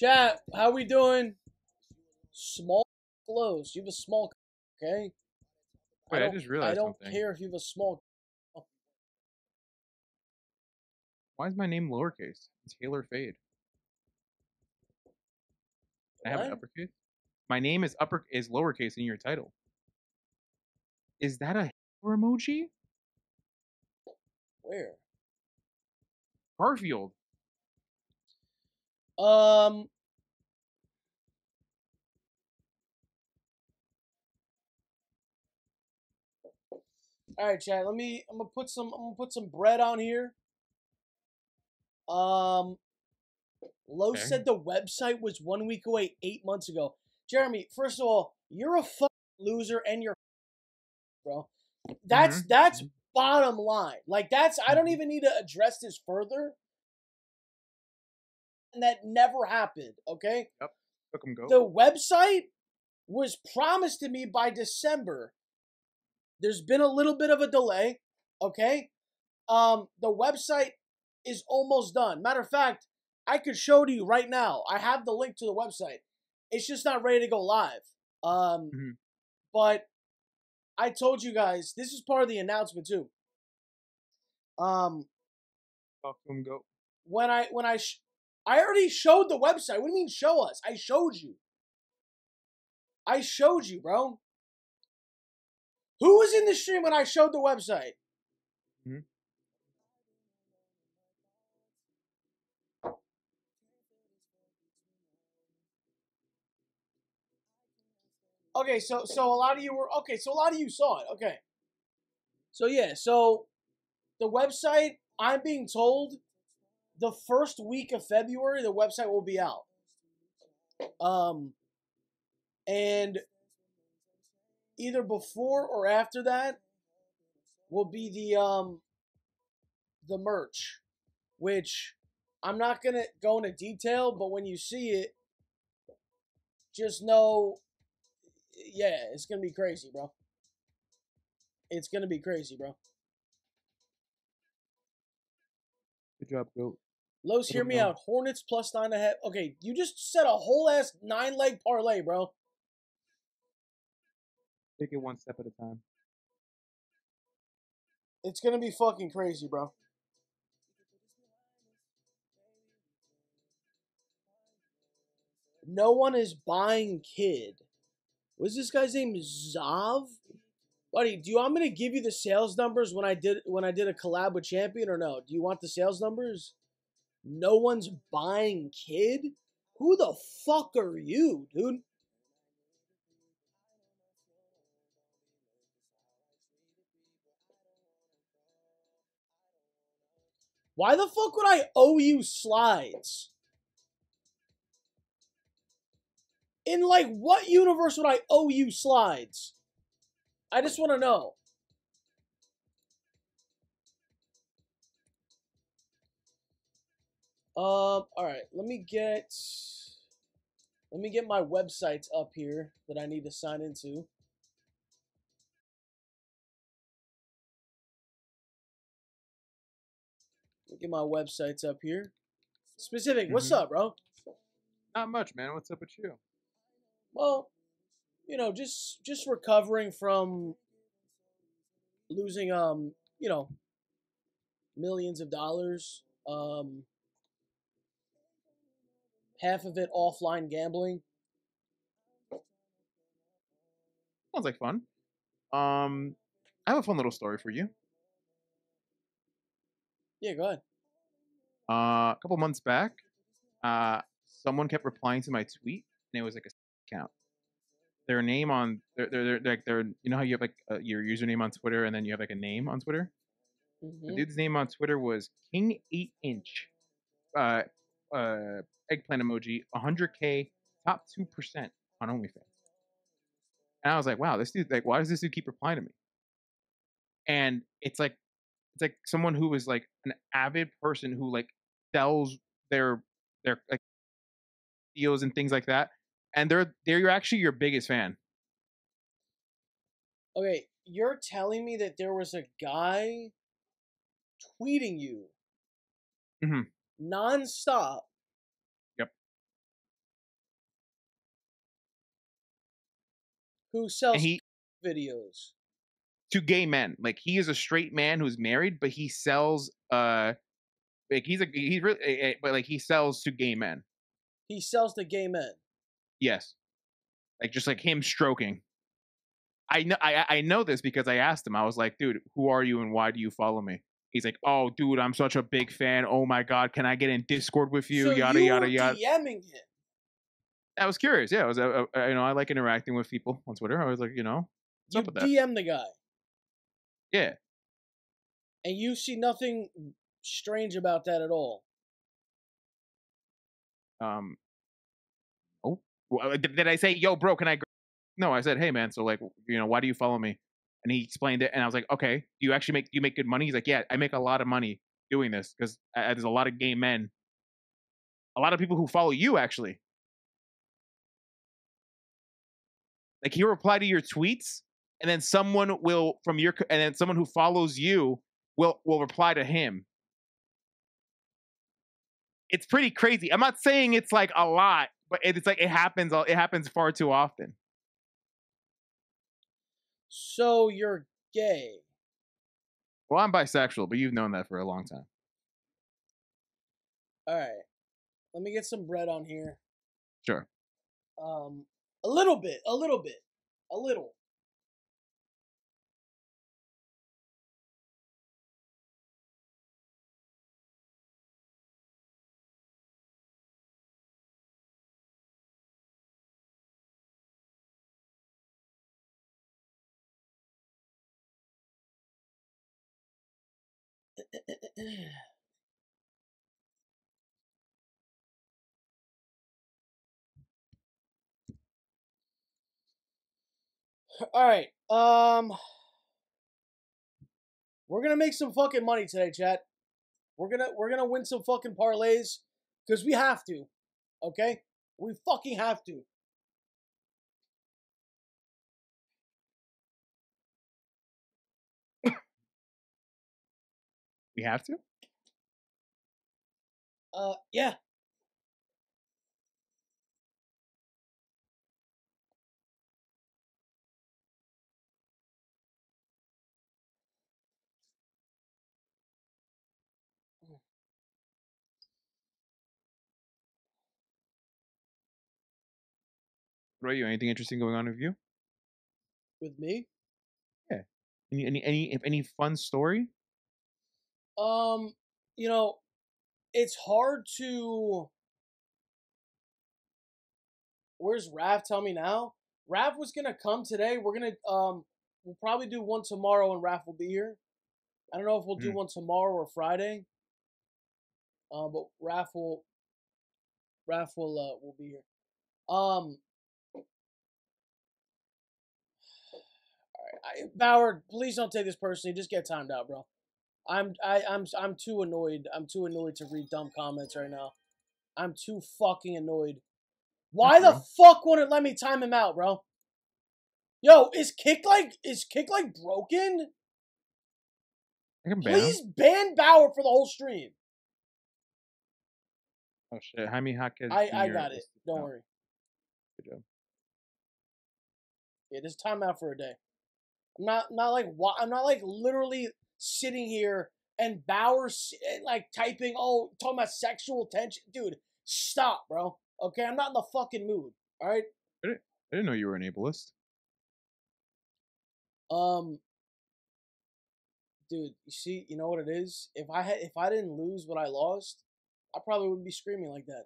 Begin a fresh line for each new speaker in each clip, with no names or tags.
Chat, how we doing? Small close. You have a small, okay?
Wait, I,
don't-
just realized
I don't
something.
care if you have a small.
Why is my name lowercase? It's Taylor Fade. I have an uppercase. My name is upper is lowercase in your title. Is that a emoji?
Where?
Garfield.
Um. All right, Chad. Let me. I'm gonna put some. I'm gonna put some bread on here. Um. Lowe
Okay.
said the website was one week away eight months ago. Jeremy, first of all, you're a fucking loser, and you're, bro. That's
Mhm,
that's
mhm.
bottom line. Like that's. I don't
Mhm.
even need to address this further. And that never happened. Okay
Look 'em go.
the website was promised to me by December. There's been a little bit of a delay, okay? Um the website is almost done. Matter of fact, I could show to you right now. I have the link to the website. It's just not ready to go live. Um
Mhm.
but I told you guys, this is part of the announcement too. Um
go.
when I when I sh- I already showed the website. What do you mean show us? I showed you. I showed you, bro. Who was in the stream when I showed the website?
Mhm.
Okay, so so a lot of you were okay. So a lot of you saw it. Okay. So yeah, so the website. I'm being told the first week of February the website will be out. Um, and either before or after that will be the um the merch, which I'm not gonna go into detail, but when you see it, just know, yeah, it's gonna be crazy, bro. It's gonna be crazy, bro.
Good job, goat.
Lowe's,
I
hear me out. Hornets plus nine and a half. Okay, you just said a whole ass nine leg parlay, bro.
Take it one step at a time.
It's gonna be fucking crazy, bro. No one is buying kid. What's this guy's name? Zav? Buddy, do you want me to give you the sales numbers when I did when I did a collab with Champion or no? Do you want the sales numbers? No one's buying kid? Who the fuck are you, dude? Why the fuck would I owe you slides? In like what universe would I owe you slides? I just want to know. Um, all right, let me get let me get my websites up here that I need to sign into. Let me get my websites up here. Specific, what's
Mhm.
up, bro?
Not much, man. What's up with you?
Well, you know, just just recovering from losing um, you know, millions of dollars. Um half of it offline gambling.
Sounds like fun. Um, I have a fun little story for you.
Yeah, go ahead.
Uh, a couple months back, uh, someone kept replying to my tweet, and it was like a account. Their name on their their like their you know how you have like uh, your username on Twitter, and then you have like a name on Twitter. The
Mhm.
dude's name on Twitter was King Eight Inch. Uh, uh, eggplant emoji, 100k, top two percent on OnlyFans. And I was like, wow, this dude like, why does this dude keep replying to me? And it's like, it's like someone who is like an avid person who like sells their their like deals and things like that, and they're they're actually your biggest fan.
Okay, you're telling me that there was a guy tweeting you
Mhm
nonstop.
Yep.
Who sells
he,
videos
to gay men? Like he is a straight man who's married, but he sells uh, like he's a he's really but like he sells to gay men.
He sells to gay men.
Yes, like just like him stroking. I know I I know this because I asked him. I was like, dude, who are you and why do you follow me? He's like, oh, dude, I'm such a big fan. Oh my god, can I get in Discord with you?
so
yada
you
yada yada.
DMing him.
I was curious. Yeah, I was. Uh, uh, you know, I like interacting with people on Twitter. I was like, you know, what's
You
up with that?
DM the guy,
Yeah.
and you see nothing strange about that at all.
Um. Oh, uh, did, did I say, yo, bro? Can I? No, I said, hey, man. So like, you know, why do you follow me? And he explained it, and I was like, okay, do you actually make you make good money? He's like, yeah, I make a lot of money doing this because uh, there's a lot of gay men, a lot of people who follow you actually. Like he'll reply to your tweets, and then someone will from your and then someone who follows you will will reply to him. It's pretty crazy. I'm not saying it's like a lot, but it's like it happens. It happens far too often.
So you're gay.
Well, I'm bisexual, but you've known that for a long time.
All right. Let me get some bread on here.
Sure.
Um, a little bit, a little bit, a little. All right. Um We're going to make some fucking money today, chat. We're going to we're going to win some fucking parlays cuz we have to. Okay? We fucking have to.
We have to.
Uh yeah.
What about you? Anything interesting going on with you?
With me?
Any any any if any fun story?
Um, you know, it's hard to. Where's Raf? Tell me now. Raf was gonna come today. We're gonna um, we'll probably do one tomorrow, and Raf will be here. I don't know if we'll do
Hmm.
one tomorrow or Friday. Um, but Raf will. Raf will uh will be here. Um. All right, I, Bauer, please don't take this personally. Just get timed out, bro. I'm I, I'm I'm too annoyed. I'm too annoyed to read dumb comments right now. I'm too fucking annoyed. Why the fuck won't it let me time him out, bro? Yo, is kick like is kick like broken?
I can ban him.
Please ban Bauer for the whole stream.
Oh shit, Jaime Jaquez.
I I got it. Don't
oh,
worry.
Good job.
Yeah, just time out for a day. I'm not not like I'm not like literally sitting here and Bauer eh, like typing oh talking about sexual tension, dude. Stop, bro. Okay, I'm not in the fucking mood. All right.
I didn't know you were an ableist.
Um, dude, you see, you know what it is. If I had, if I didn't lose what I lost, I probably wouldn't be screaming like that.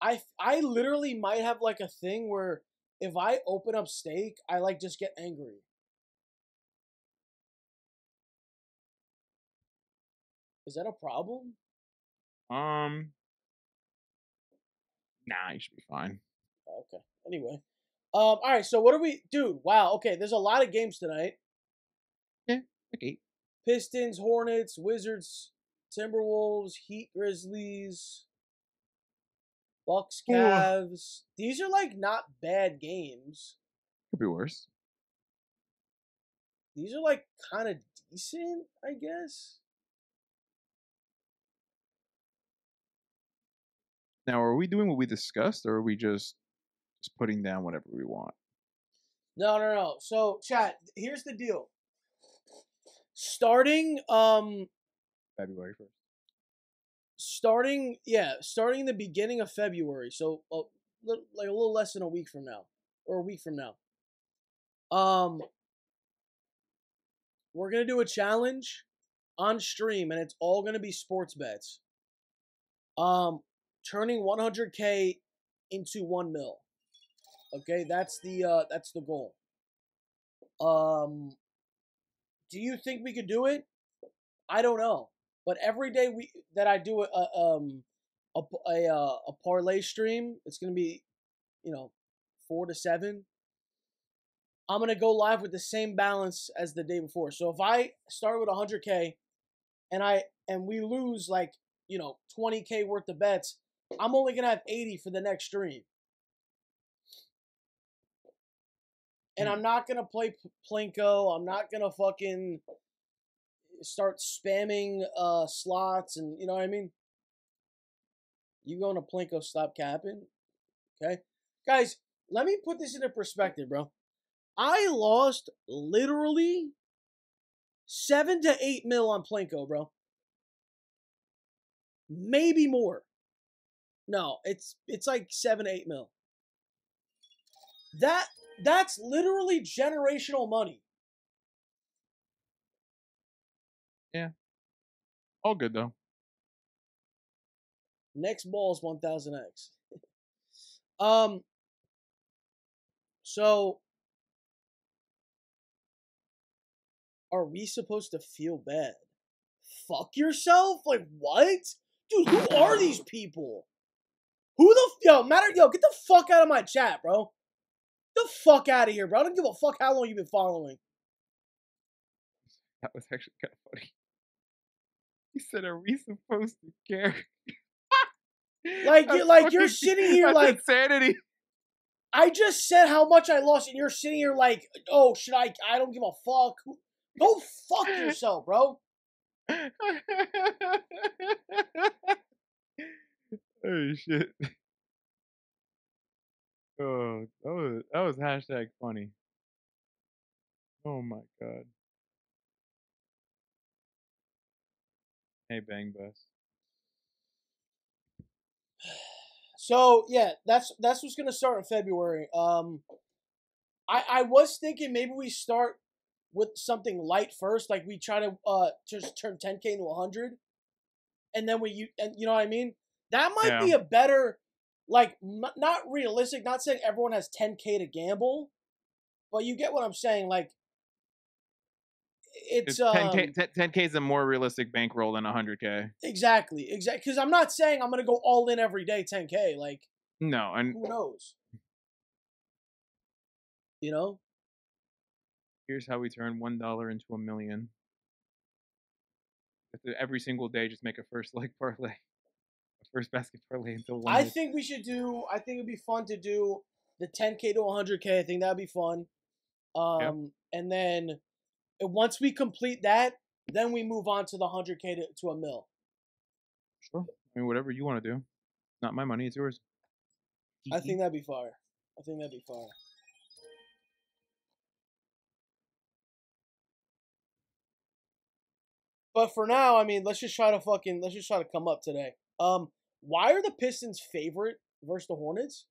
I, I literally might have like a thing where if I open up Stake, I like just get angry. Is that a problem?
Um. Nah, you should be fine.
Okay. Anyway, um, all right. So what are we, dude? Wow. Okay, there's a lot of games tonight.
Like eight.
Pistons, Hornets, Wizards, Timberwolves, Heat, Grizzlies, Bucks,
Ooh.
Cavs. These are like not bad games.
Could be worse.
These are like kind of decent, I guess.
Now, are we doing what we discussed, or are we just just putting down whatever we want?
No, no, no. So, chat. Here's the deal. Starting, um,
February first.
starting, yeah, starting the beginning of February. So, uh, li- like a little less than a week from now, or a week from now. Um, we're gonna do a challenge on stream, and it's all gonna be sports bets. Um, turning 100k into one mil. Okay, that's the uh, that's the goal. Um, do you think we could do it? I don't know, but every day we that I do a, a um a a, uh, a parlay stream, it's gonna be, you know, four to seven. I'm gonna go live with the same balance as the day before. So if I start with 100k, and I and we lose like you know 20k worth of bets, I'm only gonna have 80 for the next stream. And
Hmm.
I'm not gonna play Plinko. I'm not gonna fucking start spamming uh slots and you know what I mean. You going to Plinko? Stop capping. Okay, guys. Let me put this into perspective, bro. I lost literally seven to eight mil on Plinko, bro. Maybe more. No, it's it's like seven, eight mil. That that's literally generational money. Yeah.
All good though.
Next ball is one thousand X. Um so are we supposed to feel bad? Fuck yourself? Like what? Dude, who are these people? Who the yo matter yo get the fuck out of my chat, bro. The fuck out of here, bro. I don't give a fuck how long you've been following.
That was actually kind of funny. He said, "Are we supposed to care?"
Like, you- like, you're sitting here like-
insanity.
I just said how much I lost, and you're sitting here like, oh, should I? I don't give a fuck. Go fuck yourself, bro.
oh shit. Oh, that was that was hashtag funny. Oh my god. Hey, bang bus.
So yeah, that's that's what's gonna start in February. Um, I I was thinking maybe we start with something light first, like we try to uh just turn 10k into 100, and then we you and you know what I mean. That might be a better, like m- not realistic. Not saying everyone has 10k to gamble, but you get what I'm saying. Like it's,
It's
um,
10k. 10, k is a more realistic bankroll than 100k.
exactly exactly because I'm not saying I'm gonna go all in every day 10k. Like
No, and
who knows? You know.
here's how we turn one dollar into a million. Every single day, just make a first leg parlay, first basket parlay until one.
I think we should do. I think it'd be fun to do the 10k to 100k. I think that'd be fun. Um, and then once we complete that, then we move on to the 100k to, to a mill.
Sure. I mean, whatever you want to do. Not my money; it's yours.
I think that'd be fire. I think that'd be fire. But for now, I mean, let's just try to fucking let's just try to come up today. Um, why are the Pistons favorite versus the Hornets?